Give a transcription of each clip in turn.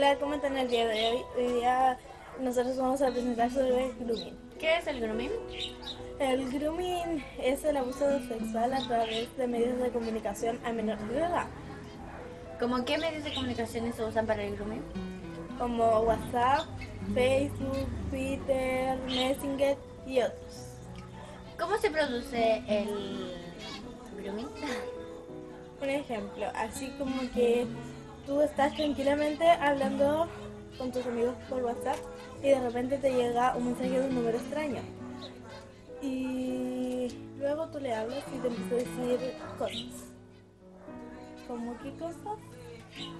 Hola, ¿cómo están el día de hoy? Hoy día nosotros vamos a presentar sobre el grooming. ¿Qué es el grooming? El grooming es el abuso sexual a través de medios de comunicación a menores de edad, ¿Cómo qué medios de comunicación se usan para el grooming? como WhatsApp, Facebook, Twitter, Messenger y otros. ¿Cómo se produce el grooming? Un ejemplo, así como que tú estás tranquilamente hablando con tus amigos por WhatsApp y de repente te llega un mensaje de un número extraño. Y luego tú le hablas y te empieza a decir cosas. ¿Cómo qué cosas?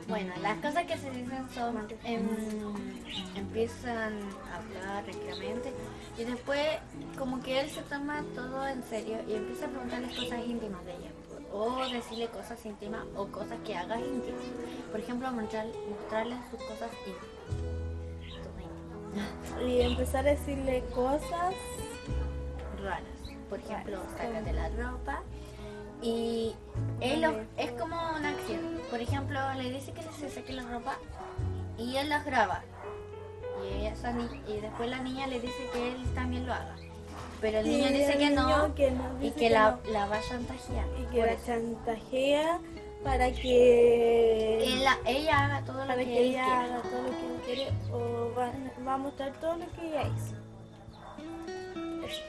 Bueno, las cosas que se dicen son em, empiezan a hablar tranquilamente y después como que él se toma todo en serio y empieza a preguntarles cosas íntimas de ella o decirle cosas íntimas o cosas que haga íntimas. Por ejemplo, mostrar, mostrarle sus cosas íntimas. Y empezar a decirle cosas. raras. Por ejemplo, sácate la ropa y él lo- es como una acción. Por ejemplo, le dice que se saque la ropa y él las graba. Y después la niña le dice que él también lo haga. Pero el niño dice el que no, niño que no, y dice que, que la, no. la va a chantajear. Y que la eso. chantajea para que. Ella haga todo lo que, que ella quiera. haga todo lo que quiere o va, va a mostrar todo lo que ella hizo. Eso.